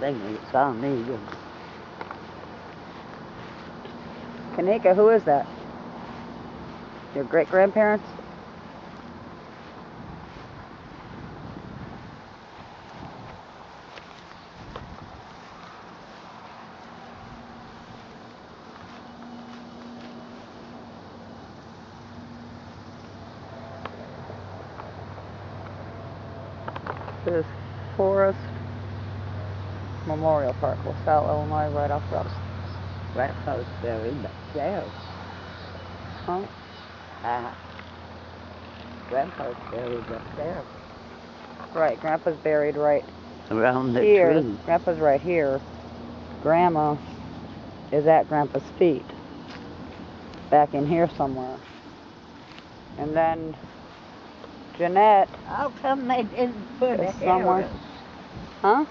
thing they saw me. Kanika, who is that? Your great grandparents? This is Forest Memorial Park, LaSalle, Illinois, right off Rouse. Grandpa's buried back there. Huh? Uh, Grandpa's buried up there. Right, Grandpa's buried right Around the here. tree. Grandpa's right here. Grandma is at Grandpa's feet. Back in here somewhere. And then Jeanette, How come they didn't put a somewhere. heron? huh?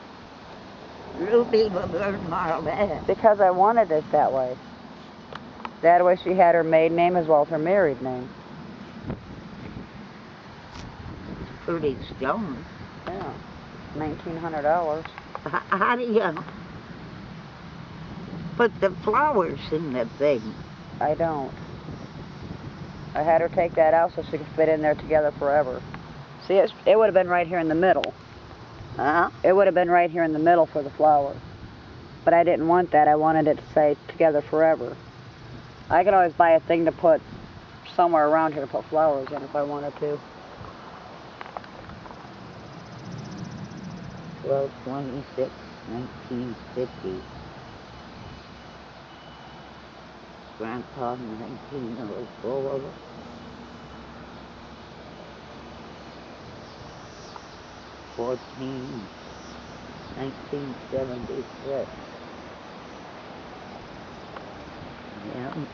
Ruby Marlett. Because I wanted it that way. That way she had her maiden name as well as her married name. Pretty stone. Yeah. Nineteen hundred dollars. How do you put the flowers in the thing? I don't. I had her take that out so she could fit in there together forever. See, it would have been right here in the middle. Huh? It would have been right here in the middle for the flower. But I didn't want that. I wanted it to say together forever. I could always buy a thing to put somewhere around here to put flowers in if I wanted to. Twelve twenty-six, nineteen fifty. Grandpa, nineteen oh oh four. Fourteen, nineteen seventy-six. Yeah.